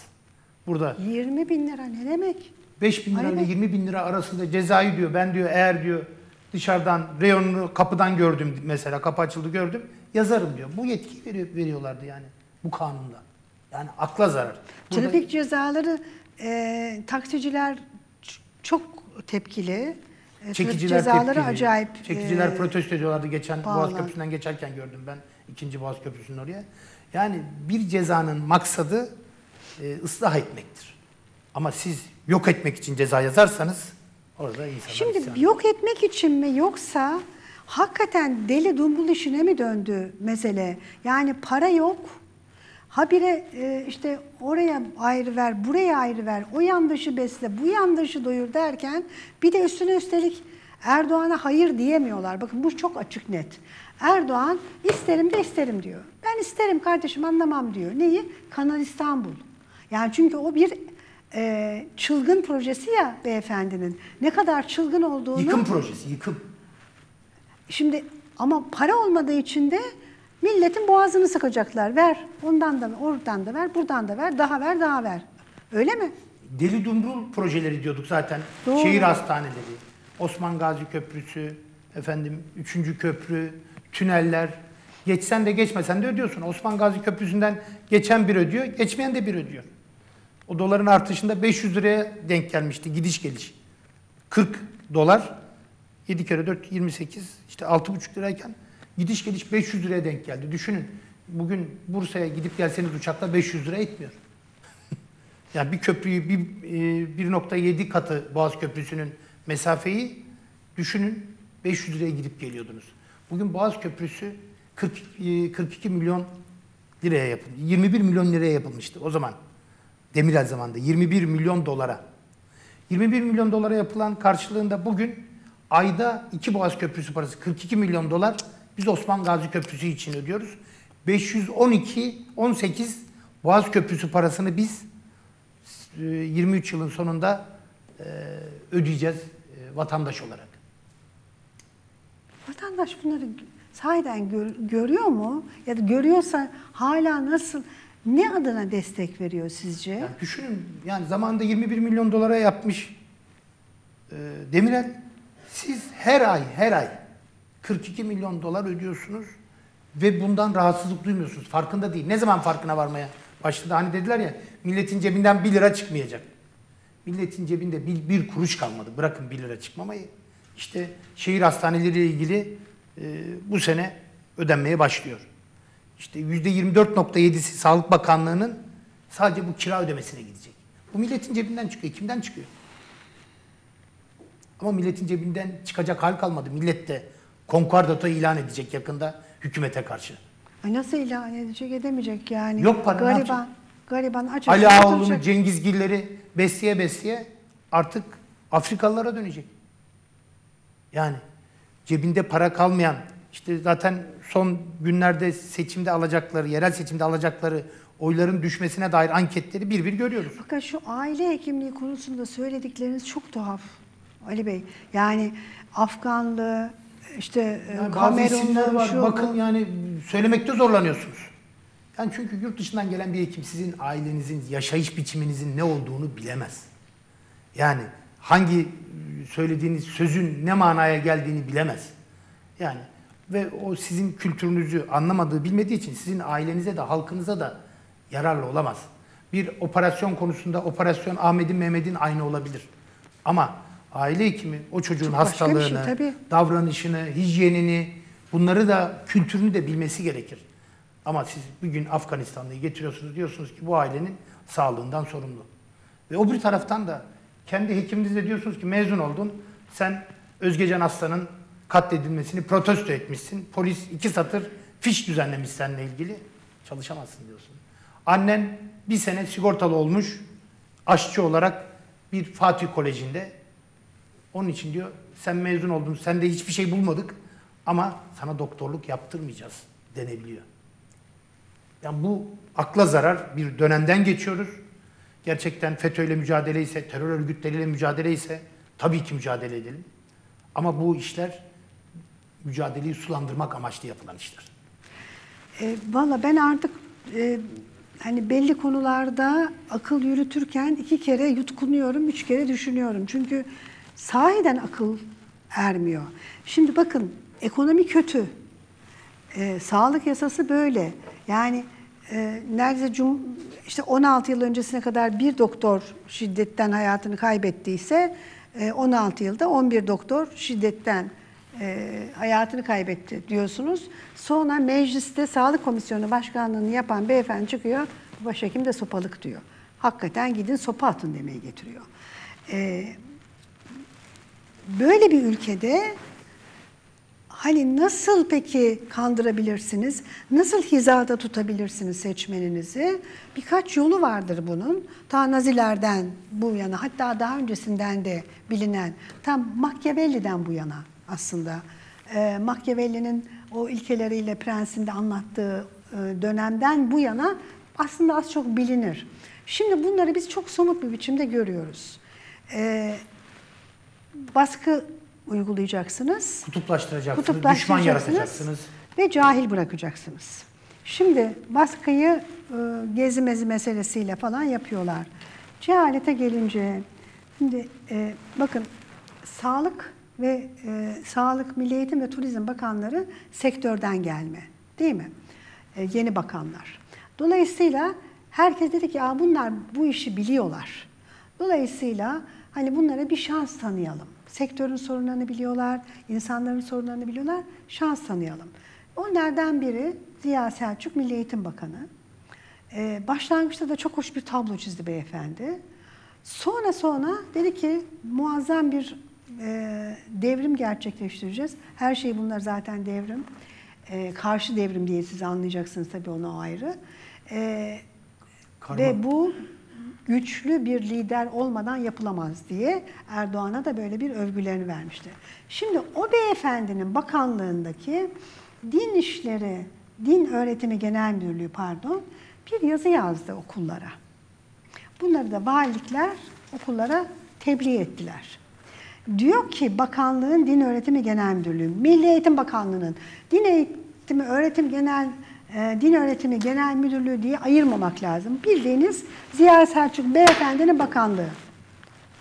Burada 20 bin lira ne demek? 5 bin lira ile Aynen. 20 bin lira arasında cezayı diyor. Ben diyor eğer diyor dışarıdan reyonunu kapıdan gördüm mesela kapı açıldı gördüm yazarım diyor. Bu yetkiyi veriyor, veriyorlardı yani bu kanunla. Yani akla zarar. Burada- Trafik cezaları e, taksiciler çok tepkili. E, Çekiciler cezaları tepkili. acayip. Çekiciler e, protesto ediyorlardı geçen pahalı. Boğaz Köprüsü'nden geçerken gördüm ben. ikinci Boğaz Köprüsü'nün oraya. Yani bir cezanın maksadı e, ıslah etmektir. Ama siz yok etmek için ceza yazarsanız orada insanlar Şimdi isyan yok etmek için mi yoksa hakikaten deli dumbul işine mi döndü mesele? Yani para yok Habire e, işte oraya ayrı ver, buraya ayrı ver, o yandaşı besle, bu yandaşı doyur derken bir de üstüne üstelik Erdoğan'a hayır diyemiyorlar. Bakın bu çok açık net. Erdoğan isterim de isterim diyor. Ben isterim kardeşim anlamam diyor. Neyi? Kanal İstanbul. Yani çünkü o bir e, çılgın projesi ya beyefendinin. Ne kadar çılgın olduğunu... Yıkım projesi, yıkım. Şimdi ama para olmadığı için de milletin boğazını sıkacaklar. Ver, ondan da oradan da ver, buradan da ver, daha ver, daha ver. Öyle mi? Deli Dumrul projeleri diyorduk zaten. Doğru. Şehir hastaneleri, Osman Gazi Köprüsü, efendim 3. köprü, tüneller. Geçsen de geçmesen de ödüyorsun. Osman Gazi Köprüsü'nden geçen bir ödüyor, geçmeyen de bir ödüyor. O doların artışında 500 liraya denk gelmişti gidiş geliş. 40 dolar, 7 kere 4, 28, işte 6,5 lirayken gidiş geliş 500 liraya denk geldi. Düşünün, bugün Bursa'ya gidip gelseniz uçakla 500 lira etmiyor. Yani bir köprüyü bir, e, 1.7 katı Boğaz Köprüsü'nün mesafeyi düşünün 500 liraya gidip geliyordunuz. Bugün Boğaz Köprüsü 40, e, 42 milyon liraya yapıldı. 21 milyon liraya yapılmıştı o zaman. Demirel zamanında 21 milyon dolara. 21 milyon dolara yapılan karşılığında bugün ayda iki Boğaz Köprüsü parası 42 milyon dolar biz Osman Gazi Köprüsü için ödüyoruz. 512 18 Boğaz Köprüsü parasını biz e, 23 yılın sonunda e, ödeyeceğiz e, vatandaş olarak. Vatandaş bunları sahiden gör- görüyor mu? Ya da görüyorsa hala nasıl, ne adına destek veriyor sizce? Yani düşünün yani zamanında 21 milyon dolara yapmış e, Demirel. Siz her ay her ay 42 milyon dolar ödüyorsunuz ve bundan rahatsızlık duymuyorsunuz. Farkında değil. Ne zaman farkına varmaya başladı? Hani dediler ya milletin cebinden 1 lira çıkmayacak. Milletin cebinde bir, bir kuruş kalmadı. Bırakın 1 lira çıkmamayı. İşte şehir hastaneleriyle ilgili e, bu sene ödenmeye başlıyor. İşte %24.7'si Sağlık Bakanlığı'nın sadece bu kira ödemesine gidecek. Bu milletin cebinden çıkıyor. Kimden çıkıyor? Ama milletin cebinden çıkacak hal kalmadı. Millet de konkordato ilan edecek yakında hükümete karşı. Ay nasıl ilan edecek, edemeyecek yani? Yok para, ne Gariban, yapacak? gariban aç Ali Ağaoğlu'nu. Cengizgilleri besleye besleye artık Afrikalılara dönecek. Yani cebinde para kalmayan, işte zaten son günlerde seçimde alacakları, yerel seçimde alacakları oyların düşmesine dair anketleri bir bir görüyoruz. Fakat şu aile hekimliği konusunda söyledikleriniz çok tuhaf Ali Bey. Yani Afganlı, işte e, Yani Kamerunlu, var. şu Bakın bu. yani söylemekte zorlanıyorsunuz. Yani çünkü yurt dışından gelen bir hekim sizin ailenizin, yaşayış biçiminizin ne olduğunu bilemez. Yani hangi e, söylediğiniz sözün ne manaya geldiğini bilemez. Yani ve o sizin kültürünüzü anlamadığı, bilmediği için sizin ailenize de halkınıza da yararlı olamaz. Bir operasyon konusunda operasyon Ahmet'in Mehmet'in aynı olabilir. Ama aile hekimi o çocuğun Çok şey, hastalığını, tabii. davranışını, hijyenini, bunları da kültürünü de bilmesi gerekir. Ama siz bir gün Afganistanlı'yı getiriyorsunuz diyorsunuz ki bu ailenin sağlığından sorumlu. Ve o bir taraftan da kendi hekiminizle diyorsunuz ki mezun oldun, sen Özgecan Aslan'ın katledilmesini protesto etmişsin. Polis iki satır fiş düzenlemiş seninle ilgili. Çalışamazsın diyorsun. Annen bir sene sigortalı olmuş aşçı olarak bir Fatih Koleji'nde onun için diyor sen mezun oldun, sende hiçbir şey bulmadık ama sana doktorluk yaptırmayacağız denebiliyor. Yani bu akla zarar bir dönemden geçiyoruz. Gerçekten FETÖ'yle mücadele ise, terör örgütleriyle mücadele ise tabii ki mücadele edelim. Ama bu işler mücadeleyi sulandırmak amaçlı yapılan işler. E, Valla ben artık e, hani belli konularda akıl yürütürken iki kere yutkunuyorum, üç kere düşünüyorum. Çünkü sahiden akıl ermiyor. Şimdi bakın ekonomi kötü. E, sağlık yasası böyle. Yani e, neredeyse cum, işte 16 yıl öncesine kadar bir doktor şiddetten hayatını kaybettiyse e, 16 yılda 11 doktor şiddetten e, hayatını kaybetti diyorsunuz. Sonra mecliste sağlık komisyonu başkanlığını yapan beyefendi çıkıyor. Başhekim de sopalık diyor. Hakikaten gidin sopa atın demeye getiriyor. E, böyle bir ülkede Hani nasıl peki kandırabilirsiniz? Nasıl hizada tutabilirsiniz seçmeninizi? Birkaç yolu vardır bunun. Ta Nazilerden bu yana hatta daha öncesinden de bilinen tam Machiavelli'den bu yana aslında. Ee, Machiavelli'nin o ilkeleriyle Prens'in de anlattığı e, dönemden bu yana aslında az çok bilinir. Şimdi bunları biz çok somut bir biçimde görüyoruz. Ee, baskı uygulayacaksınız Kutuplaştıracaksınız, düşman kutuplaştıracaksınız yaratacaksınız. ve cahil bırakacaksınız. Şimdi baskıyı e, gezi mezi meselesiyle falan yapıyorlar. Cehalete gelince, şimdi e, bakın sağlık ve e, Sağlık, Milli Eğitim ve Turizm Bakanları sektörden gelme değil mi? E, yeni bakanlar. Dolayısıyla herkes dedi ki Aa, bunlar bu işi biliyorlar. Dolayısıyla hani bunlara bir şans tanıyalım. Sektörün sorunlarını biliyorlar, insanların sorunlarını biliyorlar, şans tanıyalım. Onlardan biri Ziya Selçuk, Milli Eğitim Bakanı. Ee, başlangıçta da çok hoş bir tablo çizdi beyefendi. Sonra sonra dedi ki muazzam bir e, devrim gerçekleştireceğiz. Her şey bunlar zaten devrim. E, karşı devrim diye siz anlayacaksınız tabii onu ayrı. E, Karma- ve bu güçlü bir lider olmadan yapılamaz diye Erdoğan'a da böyle bir övgülerini vermişti. Şimdi o beyefendinin bakanlığındaki din işleri, din öğretimi genel müdürlüğü pardon bir yazı yazdı okullara. Bunları da valilikler okullara tebliğ ettiler. Diyor ki bakanlığın din öğretimi genel müdürlüğü, Milli Eğitim Bakanlığı'nın din eğitimi öğretim genel e, din öğretimi genel müdürlüğü diye ayırmamak lazım. Bildiğiniz Ziya Selçuk Beyefendi'nin bakanlığı.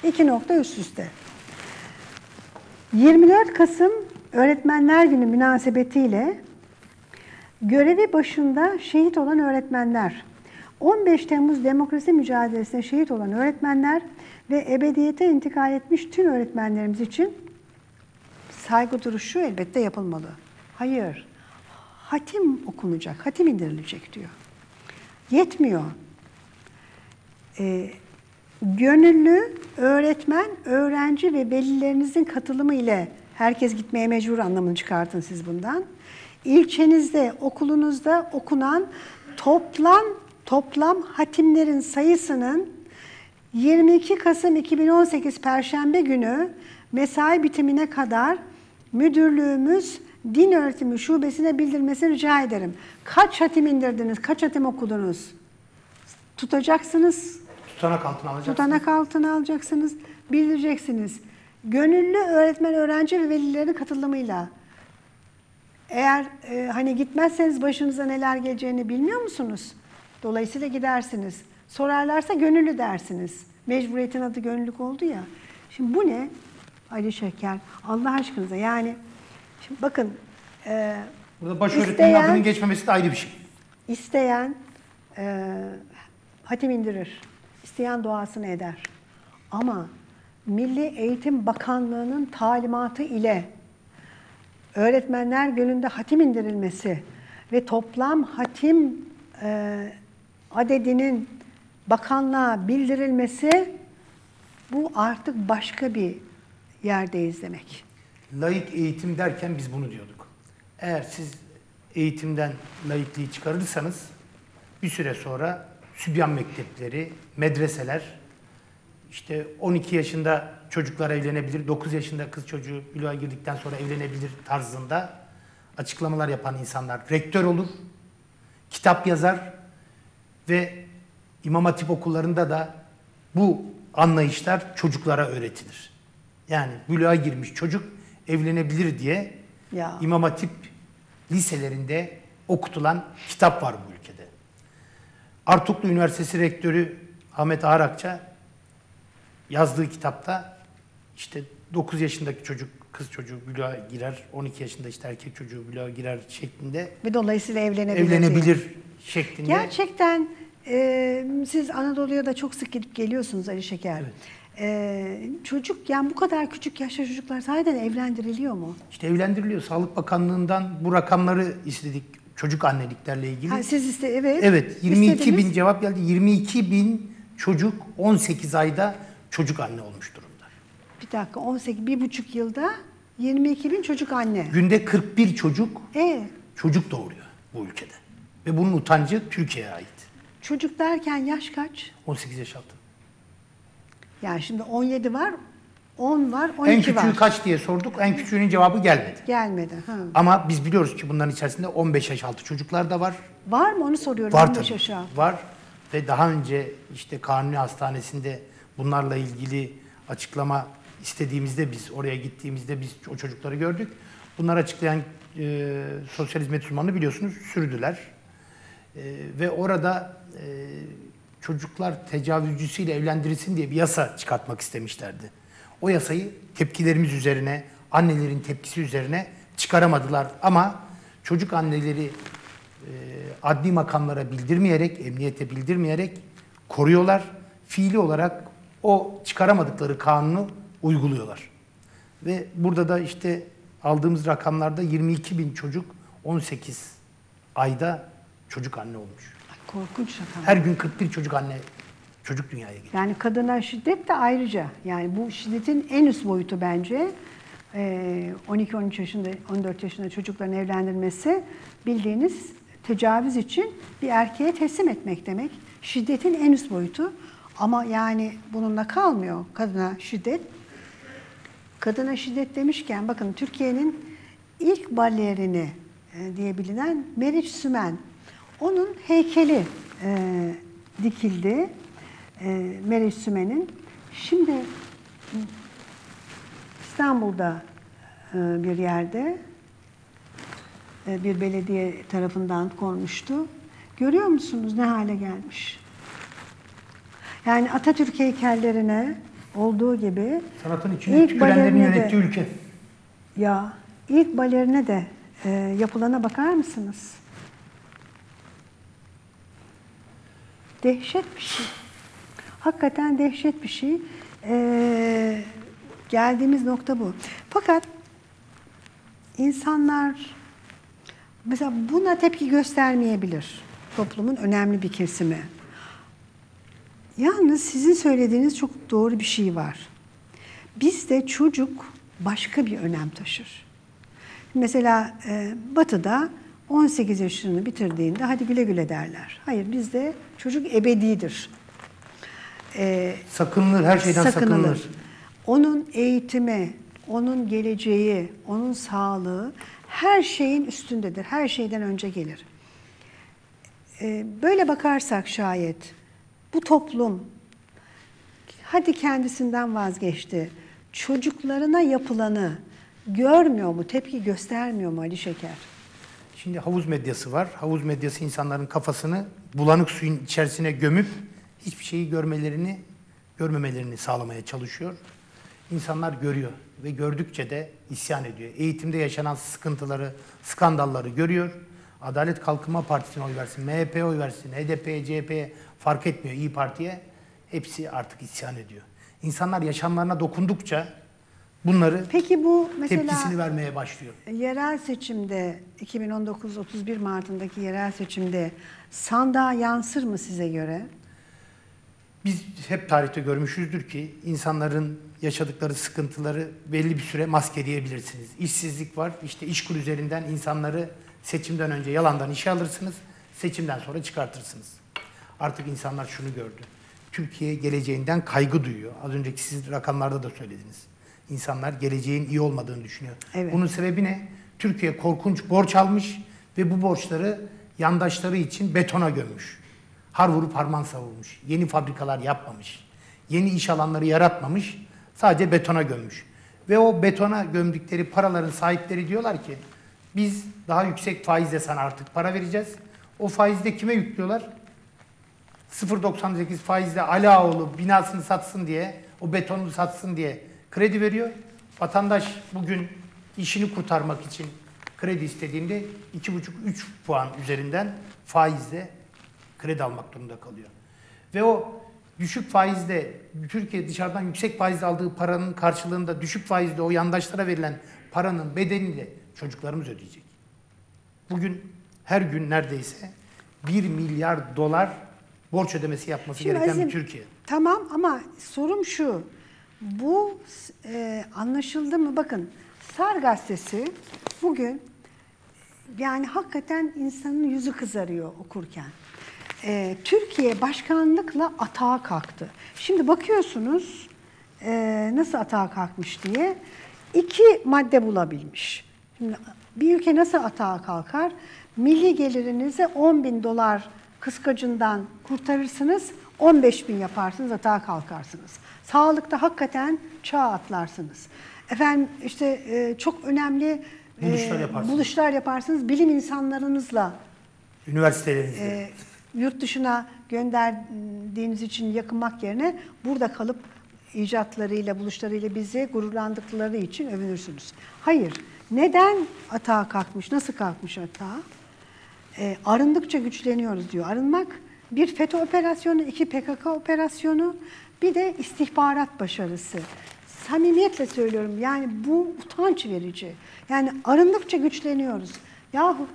İki nokta üst üste. 24 Kasım Öğretmenler Günü münasebetiyle görevi başında şehit olan öğretmenler, 15 Temmuz demokrasi mücadelesinde şehit olan öğretmenler ve ebediyete intikal etmiş tüm öğretmenlerimiz için saygı duruşu elbette yapılmalı. Hayır, hatim okunacak, hatim indirilecek diyor. Yetmiyor. Ee, gönüllü öğretmen, öğrenci ve velilerinizin katılımı ile herkes gitmeye mecbur anlamını çıkartın siz bundan. İlçenizde, okulunuzda okunan toplam toplam hatimlerin sayısının 22 Kasım 2018 Perşembe günü mesai bitimine kadar müdürlüğümüz din öğretimi şubesine bildirmesini rica ederim. Kaç hatim indirdiniz, kaç hatim okudunuz? Tutacaksınız, Tutanak altına alacaksınız. Tutanak altına alacaksınız, bildireceksiniz. Gönüllü öğretmen, öğrenci ve velilerin katılımıyla. Eğer e, hani gitmezseniz başınıza neler geleceğini bilmiyor musunuz? Dolayısıyla gidersiniz. Sorarlarsa gönüllü dersiniz. Mecburiyetin adı gönüllülük oldu ya. Şimdi bu ne? Ali Şeker, Allah aşkınıza yani şimdi bakın e, Burada başöğretmenin İsteyen- adının geçmemesi de ayrı bir şey. İsteyen e, hatim indirir. İsteyen duasını eder. Ama Milli Eğitim Bakanlığı'nın talimatı ile öğretmenler gününde hatim indirilmesi ve toplam hatim e, adedinin bakanlığa bildirilmesi bu artık başka bir yerdeyiz demek. Laik eğitim derken biz bunu diyorduk. Eğer siz eğitimden laikliği çıkarırsanız bir süre sonra sübyan mektepleri, medreseler, işte 12 yaşında çocuklar evlenebilir, 9 yaşında kız çocuğu büluğa girdikten sonra evlenebilir tarzında açıklamalar yapan insanlar rektör olur, kitap yazar ve İmam Hatip okullarında da bu anlayışlar çocuklara öğretilir. Yani büluğa girmiş çocuk evlenebilir diye Ya. İmam Hatip liselerinde okutulan kitap var bu ülkede. Artuklu Üniversitesi Rektörü Ahmet Ağarakça yazdığı kitapta işte 9 yaşındaki çocuk, kız çocuğu büluğa girer, 12 yaşında işte erkek çocuğu büluğa girer şeklinde Ve dolayısıyla evlenebilir. diye. evlenebilir şeklinde. Gerçekten e, siz Anadolu'ya da çok sık gidip geliyorsunuz Ali Şeker. E, çocuk yani bu kadar küçük yaşta çocuklar zaten evlendiriliyor mu? İşte evlendiriliyor. Sağlık Bakanlığı'ndan bu rakamları istedik çocuk anneliklerle ilgili. Ha, siz iste evet. Evet 22 bin istediniz. cevap geldi. 22 bin çocuk 18 ayda çocuk anne olmuş durumda. Bir dakika 18 bir buçuk yılda 22 bin çocuk anne. Günde 41 çocuk E çocuk doğuruyor bu ülkede. Ve bunun utancı Türkiye'ye ait. Çocuk derken yaş kaç? 18 yaş altı. Yani şimdi 17 var, 10 var, 12 En küçüğü var. kaç diye sorduk. En küçüğünün cevabı gelmedi. Gelmedi. Ha. Ama biz biliyoruz ki bunların içerisinde 15 yaş altı çocuklar da var. Var mı onu soruyorum. Var 15 tabii. aşağı. Var. Ve daha önce işte Kanuni Hastanesi'nde bunlarla ilgili açıklama istediğimizde biz oraya gittiğimizde biz o çocukları gördük. Bunları açıklayan e, sosyal hizmet uzmanı biliyorsunuz sürdüler. E, ve orada e, çocuklar tecavüzcüsüyle evlendirilsin diye bir yasa çıkartmak istemişlerdi. O yasayı tepkilerimiz üzerine, annelerin tepkisi üzerine çıkaramadılar. Ama çocuk anneleri e, adli makamlara bildirmeyerek, emniyete bildirmeyerek koruyorlar. Fiili olarak o çıkaramadıkları kanunu uyguluyorlar. Ve burada da işte aldığımız rakamlarda 22 bin çocuk 18 ayda çocuk anne olmuş. Korkunç rakam. Her gün 41 çocuk anne çocuk dünyaya geliyor. Yani kadına şiddet de ayrıca. Yani bu şiddetin en üst boyutu bence. Ee, 12-13 yaşında, 14 yaşında çocukların evlendirilmesi bildiğiniz tecavüz için bir erkeğe teslim etmek demek. Şiddetin en üst boyutu. Ama yani bununla kalmıyor kadına şiddet. Kadına şiddet demişken bakın Türkiye'nin ilk balerini e, diye bilinen Meriç Sümen. Onun heykeli e, dikildi. E, Meriç Sümen'in. Şimdi İstanbul'da e, bir yerde e, bir belediye tarafından konmuştu. Görüyor musunuz ne hale gelmiş? Yani Atatürk heykellerine olduğu gibi Sanatın içine İlk tükürenlerin yönettiği ülke. ya ilk balerine de e, yapılana bakar mısınız? Dehşet bir şey. Hakikaten dehşet bir şey. E, geldiğimiz nokta bu. Fakat insanlar mesela buna tepki göstermeyebilir. Toplumun önemli bir kesimi. Yalnız sizin söylediğiniz çok doğru bir şey var. Bizde çocuk başka bir önem taşır. Mesela e, Batı'da 18 yaşını bitirdiğinde hadi güle güle derler. Hayır bizde çocuk ebedidir. E, Sakınılır, her şeyden sakınılır. Onun eğitimi, onun geleceği, onun sağlığı her şeyin üstündedir. Her şeyden önce gelir. Ee, Böyle bakarsak şayet bu toplum hadi kendisinden vazgeçti. Çocuklarına yapılanı görmüyor mu, tepki göstermiyor mu Ali Şeker? Şimdi havuz medyası var. Havuz medyası insanların kafasını bulanık suyun içerisine gömüp hiçbir şeyi görmelerini, görmemelerini sağlamaya çalışıyor. İnsanlar görüyor ve gördükçe de isyan ediyor. Eğitimde yaşanan sıkıntıları, skandalları görüyor. Adalet Kalkınma Partisi'ne oy versin, MHP'ye oy versin, HDP'ye, CHP'ye fark etmiyor, İyi Parti'ye. Hepsi artık isyan ediyor. İnsanlar yaşamlarına dokundukça bunları Peki bu mesela tepkisini vermeye başlıyor. yerel seçimde 2019-31 Mart'ındaki yerel seçimde sandığa yansır mı size göre? Biz hep tarihte görmüşüzdür ki insanların yaşadıkları sıkıntıları belli bir süre maskeleyebilirsiniz. İşsizlik var. İşte işkur üzerinden insanları seçimden önce yalandan işe alırsınız. Seçimden sonra çıkartırsınız. Artık insanlar şunu gördü. Türkiye geleceğinden kaygı duyuyor. Az önceki siz rakamlarda da söylediniz. İnsanlar geleceğin iyi olmadığını düşünüyor. Evet. Bunun sebebi ne? Türkiye korkunç borç almış ve bu borçları yandaşları için betona gömmüş. Har vurup harman savurmuş. Yeni fabrikalar yapmamış. Yeni iş alanları yaratmamış. Sadece betona gömmüş. Ve o betona gömdükleri paraların sahipleri diyorlar ki biz daha yüksek faizle sana artık para vereceğiz. O faizde kime yüklüyorlar? 0.98 faizle Ali Ağaoğlu binasını satsın diye, o betonu satsın diye kredi veriyor. Vatandaş bugün işini kurtarmak için kredi istediğinde 2,5-3 puan üzerinden faizle kredi almak durumunda kalıyor. Ve o düşük faizle, Türkiye dışarıdan yüksek faizle aldığı paranın karşılığında düşük faizle o yandaşlara verilen paranın bedelini de çocuklarımız ödeyecek. Bugün her gün neredeyse 1 milyar dolar borç ödemesi yapması Şimdi gereken Azim, bir Türkiye. Tamam ama sorum şu. Bu e, anlaşıldı mı? Bakın Star gazetesi bugün yani hakikaten insanın yüzü kızarıyor okurken. Ee, Türkiye başkanlıkla atağa kalktı. Şimdi bakıyorsunuz e, nasıl atağa kalkmış diye iki madde bulabilmiş. Şimdi bir ülke nasıl atağa kalkar? Milli gelirinizi 10 bin dolar kıskacından kurtarırsınız, 15 bin yaparsınız, atağa kalkarsınız. Sağlıkta hakikaten çağ atlarsınız. Efendim işte e, çok önemli e, Buluşlar yaparsınız. buluşlar yaparsınız. Bilim insanlarınızla Üniversitelerinizde. e, yurt dışına gönderdiğiniz için yakınmak yerine burada kalıp icatlarıyla, buluşlarıyla bizi gururlandıkları için övünürsünüz. Hayır. Neden atağa kalkmış? Nasıl kalkmış atağa? E, arındıkça güçleniyoruz diyor. Arınmak bir FETÖ operasyonu, iki PKK operasyonu, bir de istihbarat başarısı. Samimiyetle söylüyorum yani bu utanç verici. Yani arındıkça güçleniyoruz. Yahu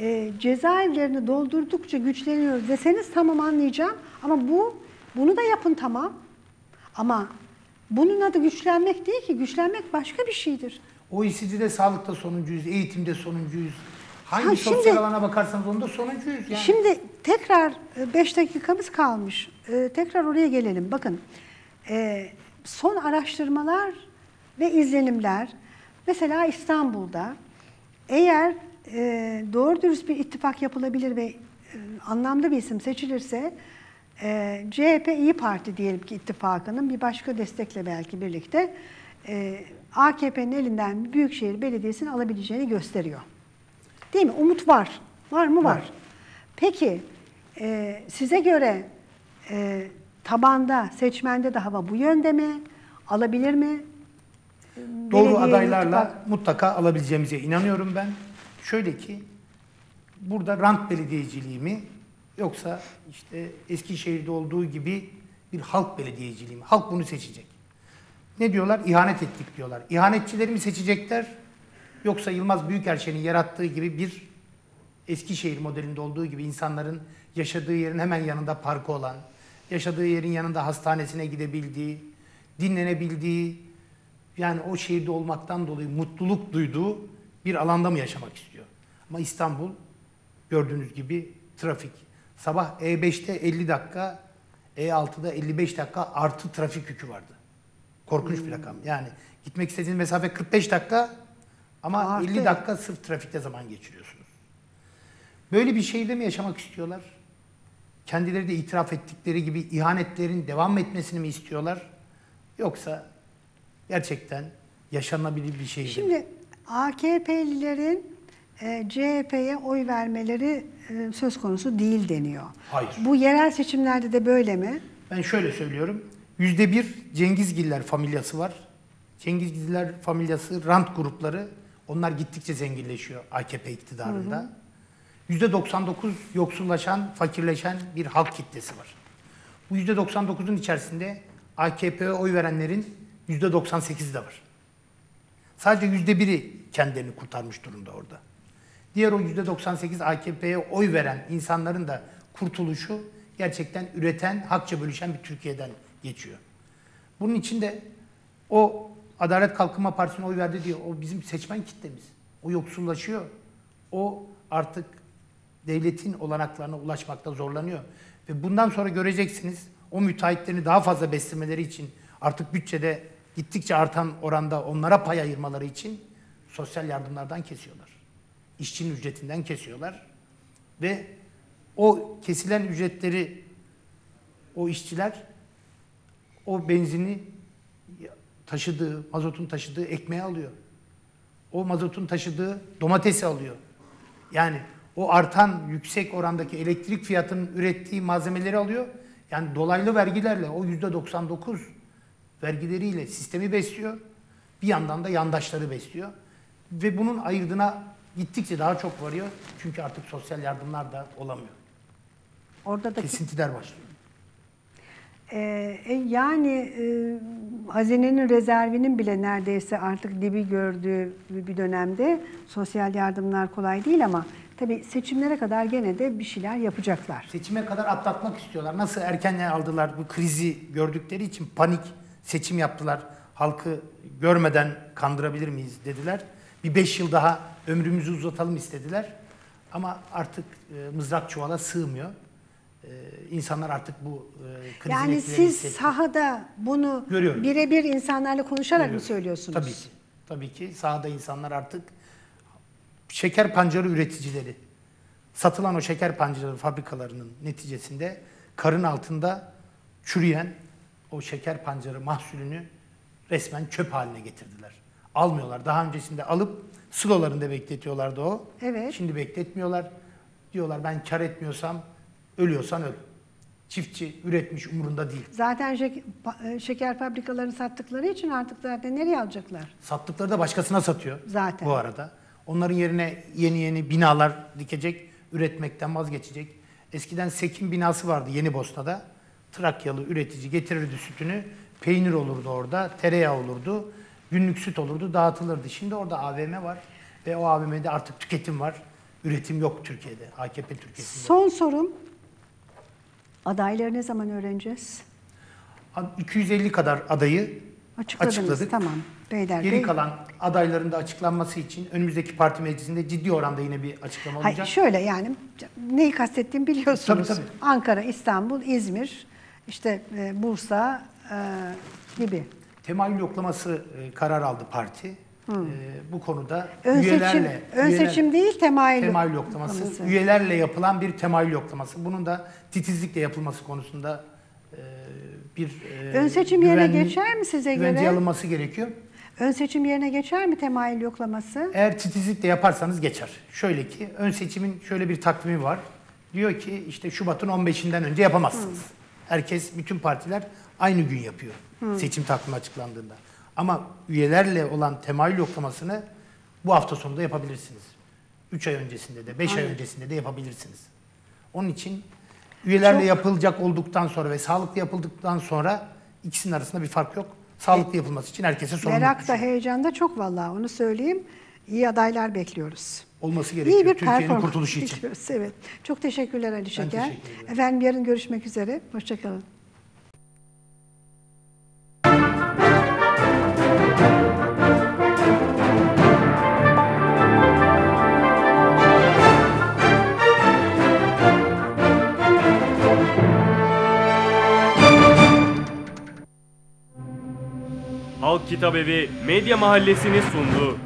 e, cezaevlerini doldurdukça güçleniyoruz deseniz tamam anlayacağım. Ama bu bunu da yapın tamam. Ama bunun adı güçlenmek değil ki. Güçlenmek başka bir şeydir. OECD'de sağlıkta sonuncuyuz, eğitimde sonuncuyuz. Hangi Ha, sosyal şimdi- alana bakarsanız onda sonuncuyuz. Yani. Şimdi tekrar 5 dakikamız kalmış. E, tekrar oraya gelelim. Bakın e, son araştırmalar ve izlenimler mesela İstanbul'da eğer e, doğru dürüst bir ittifak yapılabilir ve e, anlamlı bir isim seçilirse e, CHP İyi Parti diyelim ki ittifakının bir başka destekle belki birlikte e, AKP'nin elinden Büyükşehir Belediyesi'ni alabileceğini gösteriyor. Değil mi? Umut var. Var mı? Var. Var. Peki e, size göre e, tabanda, seçmende de hava bu yönde mi? Alabilir mi? Doğru Belediye, adaylarla ittifak- mutlaka alabileceğimize inanıyorum ben. Şöyle ki burada rant belediyeciliği mi yoksa işte Eskişehir'de olduğu gibi bir halk belediyeciliği mi? Halk bunu seçecek. Ne diyorlar? İhanet ettik diyorlar. İhanetçileri mi seçecekler yoksa Yılmaz Büyükerşen'in yarattığı gibi bir Eskişehir modelinde olduğu gibi insanların yaşadığı yerin hemen yanında parkı olan, yaşadığı yerin yanında hastanesine gidebildiği, dinlenebildiği, yani o şehirde olmaktan dolayı mutluluk duyduğu bir alanda mı yaşamak istiyor? Ama İstanbul gördüğünüz gibi trafik. Sabah E5'te 50 dakika, E6'da 55 dakika artı trafik yükü vardı. Korkunç bir rakam. Yani gitmek istediğiniz mesafe 45 dakika ama Artı. 50 dakika sırf trafikte zaman geçiriyorsunuz. Böyle bir şehirde mi yaşamak istiyorlar? Kendileri de itiraf ettikleri gibi ihanetlerin devam etmesini mi istiyorlar? Yoksa gerçekten yaşanabilir bir şehirde mi? Şimdi AKP'lilerin e, CHP'ye oy vermeleri e, söz konusu değil deniyor. Hayır. Bu yerel seçimlerde de böyle mi? Ben şöyle söylüyorum. Yüzde bir Cengizgiller familyası var. Cengizgiller familyası, rant grupları onlar gittikçe zenginleşiyor AKP iktidarında. Yüzde 99 yoksullaşan, fakirleşen bir halk kitlesi var. Bu yüzde 99'un içerisinde AKP'ye oy verenlerin yüzde 98'i de var. Sadece yüzde biri kendilerini kurtarmış durumda orada. Diğer o yüzde 98 AKP'ye oy veren insanların da kurtuluşu gerçekten üreten, hakça bölüşen bir Türkiye'den geçiyor. Bunun için de o Adalet Kalkınma Partisi'ne oy verdi diye o bizim seçmen kitlemiz. O yoksullaşıyor. O artık devletin olanaklarına ulaşmakta zorlanıyor. Ve bundan sonra göreceksiniz o müteahhitlerini daha fazla beslemeleri için artık bütçede gittikçe artan oranda onlara pay ayırmaları için sosyal yardımlardan kesiyorlar. İşçinin ücretinden kesiyorlar. Ve o kesilen ücretleri o işçiler o benzini taşıdığı, mazotun taşıdığı ekmeği alıyor. O mazotun taşıdığı domatesi alıyor. Yani o artan yüksek orandaki elektrik fiyatının ürettiği malzemeleri alıyor. Yani dolaylı vergilerle o yüzde 99 vergileriyle sistemi besliyor. Bir yandan da yandaşları besliyor. Ve bunun ayırdına gittikçe daha çok varıyor. Çünkü artık sosyal yardımlar da olamıyor. Orada da Kesintiler başlıyor. Ee, e, yani e, hazinenin rezervinin bile neredeyse artık dibi gördüğü bir dönemde sosyal yardımlar kolay değil ama tabii seçimlere kadar gene de bir şeyler yapacaklar. Seçime kadar atlatmak istiyorlar. Nasıl erken aldılar bu krizi gördükleri için panik seçim yaptılar. halkı görmeden kandırabilir miyiz dediler. Bir beş yıl daha ömrümüzü uzatalım istediler. Ama artık e, mızrak çuvala sığmıyor. E, insanlar artık bu e, krizin Yani siz hissetti. sahada bunu Görüyorum. birebir insanlarla konuşarak mı Görüyorum. söylüyorsunuz? Tabii ki. Tabii ki sahada insanlar artık şeker pancarı üreticileri satılan o şeker pancarı fabrikalarının neticesinde karın altında çürüyen o şeker pancarı mahsulünü resmen çöp haline getirdiler. Almıyorlar. Daha öncesinde alıp silolarında bekletiyorlardı o. Evet. Şimdi bekletmiyorlar. Diyorlar ben kar etmiyorsam ölüyorsan öl. Çiftçi üretmiş umurunda değil. Zaten şek- pa- e, şeker fabrikalarını sattıkları için artık zaten nereye alacaklar? Sattıkları da başkasına satıyor. Zaten. Bu arada. Onların yerine yeni yeni binalar dikecek, üretmekten vazgeçecek. Eskiden Sekim binası vardı Yeni Bosna'da. Trakyalı üretici getirirdi sütünü. Peynir olurdu orada, tereyağı olurdu, günlük süt olurdu, dağıtılırdı. Şimdi orada AVM var ve o AVM'de artık tüketim var. Üretim yok Türkiye'de, AKP Türkiye'sinde. Son sorum. Adayları ne zaman öğreneceğiz? 250 kadar adayı Açıkladınız. açıkladık. Tamam. Beyler Geri Bey. kalan adayların da açıklanması için önümüzdeki parti meclisinde ciddi oranda yine bir açıklama olacak. Hayır, şöyle yani neyi kastettiğimi biliyorsunuz. Tabii, tabii. Ankara, İstanbul, İzmir, işte e, Bursa e, gibi. Temayül yoklaması e, karar aldı parti. E, bu konuda Ön seçim, üyelerle ön üyeler- seçim değil temayül, temayül yoklaması, üyelerle yapılan bir temayül yoklaması. Bunun da titizlikle yapılması konusunda e, bir e, Ön seçim yerine geçer mi size güvenceye göre? alınması gerekiyor. Ön seçim yerine geçer mi temayül yoklaması? Eğer titizlikle yaparsanız geçer. Şöyle ki ön seçimin şöyle bir takvimi var. Diyor ki işte Şubat'ın 15'inden önce yapamazsınız. Herkes, bütün partiler aynı gün yapıyor seçim takvimi açıklandığında. Ama üyelerle olan temayül yoklamasını bu hafta sonunda yapabilirsiniz. 3 ay öncesinde de, 5 ay öncesinde de yapabilirsiniz. Onun için üyelerle Çok- yapılacak olduktan sonra ve sağlıklı yapıldıktan sonra ikisinin arasında bir fark yok. Sağlıklı yapılması için herkese sorumluluk Merak da düşüyor. heyecan da çok vallahi onu söyleyeyim. İyi adaylar bekliyoruz. olması gerekiyor İyi bir Türkiye'nin performans kurtuluşu için. bekliyoruz, Evet. Çok teşekkürler Ali Şeker. teşekkür ederim. Efendim yarın görüşmek üzere. Hoşçakalın. Halk Kitabevi Medya Mahallesi'ni sundu.